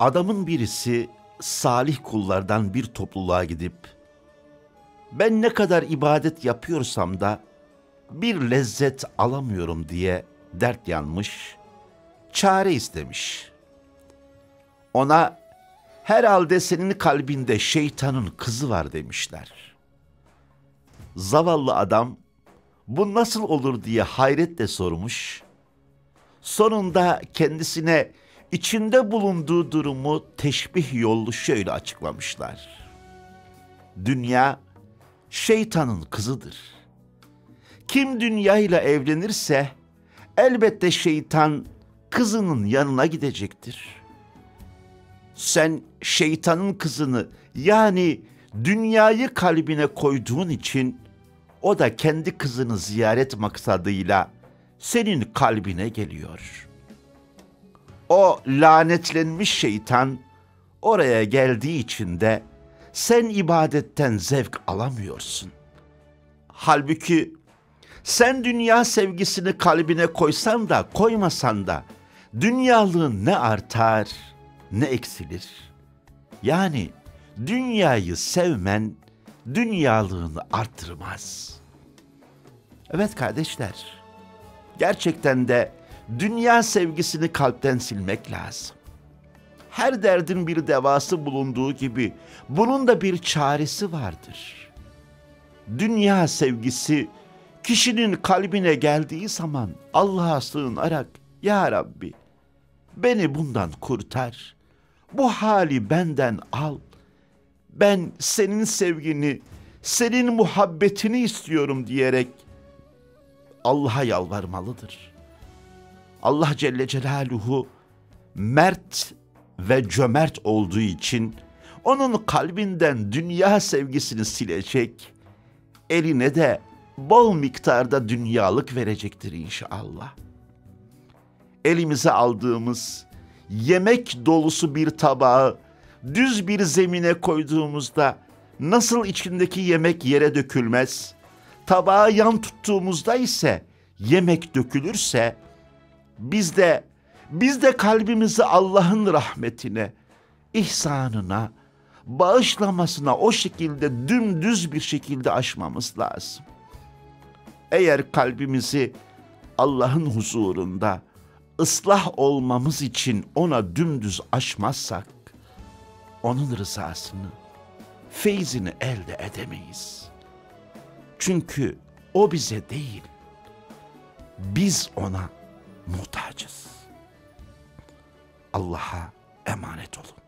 Adamın birisi salih kullardan bir topluluğa gidip ben ne kadar ibadet yapıyorsam da bir lezzet alamıyorum diye dert yanmış, çare istemiş. Ona herhalde senin kalbinde şeytanın kızı var demişler. Zavallı adam bu nasıl olur diye hayretle sormuş. Sonunda kendisine içinde bulunduğu durumu teşbih yollu şöyle açıklamışlar. Dünya şeytanın kızıdır. Kim dünyayla evlenirse elbette şeytan kızının yanına gidecektir. Sen şeytanın kızını yani dünyayı kalbine koyduğun için o da kendi kızını ziyaret maksadıyla senin kalbine geliyor. O lanetlenmiş şeytan oraya geldiği için de sen ibadetten zevk alamıyorsun. Halbuki sen dünya sevgisini kalbine koysan da koymasan da dünyalığın ne artar ne eksilir. Yani dünyayı sevmen dünyalığını arttırmaz. Evet kardeşler, gerçekten de dünya sevgisini kalpten silmek lazım. Her derdin bir devası bulunduğu gibi bunun da bir çaresi vardır. Dünya sevgisi kişinin kalbine geldiği zaman Allah'a sığınarak Ya Rabbi beni bundan kurtar. Bu hali benden al. Ben senin sevgini, senin muhabbetini istiyorum diyerek Allah'a yalvarmalıdır. Allah Celle Celaluhu mert ve cömert olduğu için onun kalbinden dünya sevgisini silecek, eline de bol miktarda dünyalık verecektir inşallah. Elimize aldığımız yemek dolusu bir tabağı düz bir zemine koyduğumuzda nasıl içindeki yemek yere dökülmez, tabağı yan tuttuğumuzda ise yemek dökülürse biz de biz de kalbimizi Allah'ın rahmetine, ihsanına, bağışlamasına o şekilde dümdüz bir şekilde aşmamız lazım. Eğer kalbimizi Allah'ın huzurunda ıslah olmamız için ona dümdüz aşmazsak, onun rızasını, feyzini elde edemeyiz. Çünkü o bize değil, biz ona muhtacız. Allah'a emanet olun.